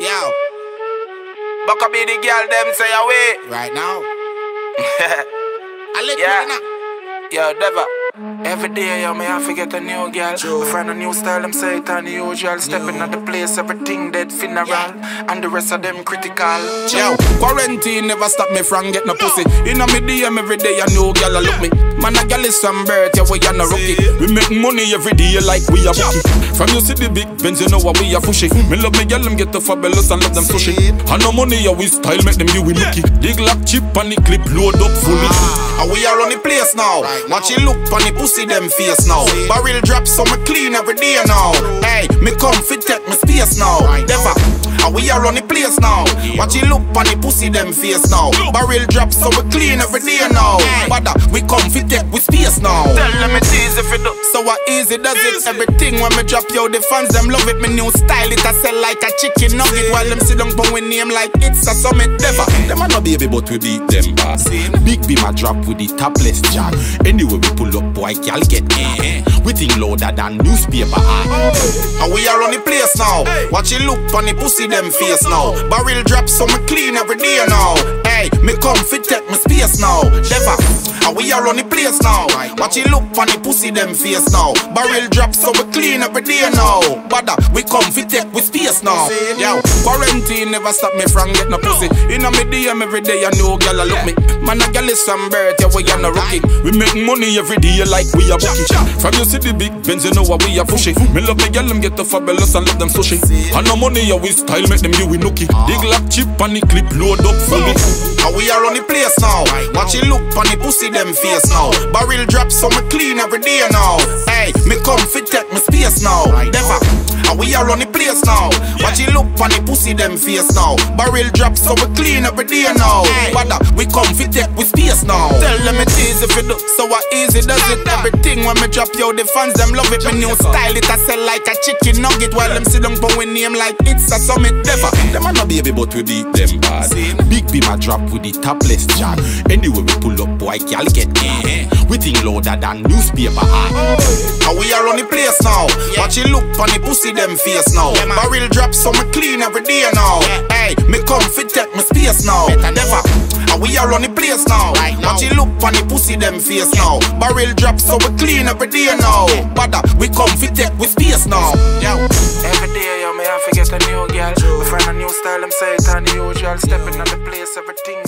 Yo, Buck up be the girl them say away. right now. I let Yeah. you know. Yo, Deva. Every day, yo, me I forget a new girl. True. Me find a new style, them say it unusual. Stepping at the place, everything dead funeral. And the rest of them critical. Yo, quarantine never stop me from get no pussy. Inna me DM every day, a new girl a look me. Man, a girl is some bird, yeah, we a no rookie. We make money every day like we a bookie. From you see the big Benz, you know what we a pushy. Me love me girl, them get the fabulous and love them sushi. And no money, yeah, we style make them you we looky. Dig lock chip and the clip load up fully. Ah. And we are on the place now. Watch it look on the pussy them face now. Barrel drop so me clean every day now. Hey, me come fit take me space now. Never. And we are on the place now. Watch it look on the pussy them face now. Barrel drop so we clean every day now. Uh, we come fit take with space now. Tell them it is if you easy does it? Everything when me drop yo, the fans them love it. Me new style it I sell like a chicken nugget. While them sit down but we name like it's a summit never. Them a no baby but we beat them boss. Big beam a drop with the topless jack. Anyway we pull up boy y'all get eh. We think louder than newspaper ad. And we are on the place now. Watch it look on the pussy them face now. Barrel drop so me clean every day now. Hey, me come fit take me space now. We are on the place now. Watch it look on the pussy them face now. Barrel drop so we clean every day now. But we come fit take with space now. Yo, quarantine never stop me from get no pussy. Inna me DM every day, a new girl a look me. Man, a girl is some bird, yeah, we are no rookie. We make money every day like we a bookie. From you see the big Benz, you know what we a pushy. Me love me girl, them get the fabulous and love them sushi. And no money, yeah, we style make them you we nookie. Dig lock chip and the clip load up fully. And we are on the place now. Watch it look on the pussy them face now. Barrel drop so me clean every day now. We on the place now. Watch it look on the pussy them face now. Barrel drop so we clean every day now. Uh, we come fit take with space now. Tell them it is if you do. So what easy does it? Everything when me drop yo, the fans them love it. Me new style it I sell like a chicken nugget. While them sit down but we name like it's a summit never. Them a no baby but we beat them bad. Big beam a drop with the topless jack. Anyway we pull up boy y'all get eh. We think louder than newspaper ad. And we are on the place now. Watch it look on the pussy them face now. Barrel drop so me clean every day now. Hey, me come fit take me space now. Never. And we are on the place now. Watch it look on the pussy them face now. Barrel drop so we clean every day now. But uh, we come fit take with space now. Yo. Every day, yo, me I forget a new girl. Me find a new style, them say it unusual. Stepping at the place, everything